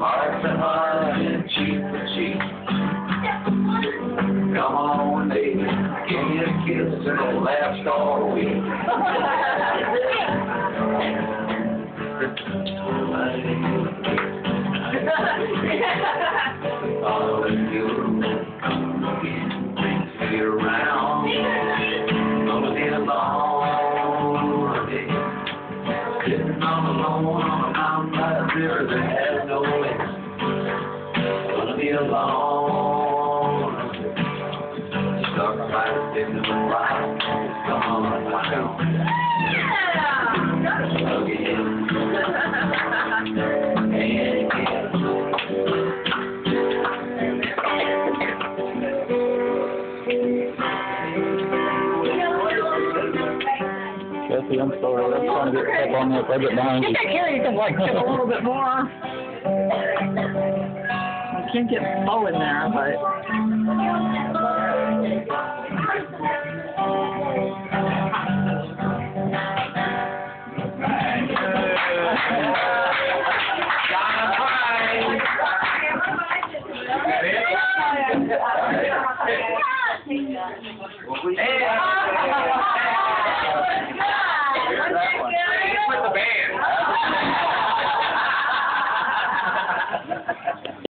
Heart to heart, and cheek to cheek. Come on, baby, give me a kiss and it'll last all week. River that has no end. Gonna be alone. Stuck right into the rock. Kathy, I'm sorry. I'm trying to get stuff on there. I get behind you. I think Carrie could like get a little bit more. I can't get full in there, but. Hey.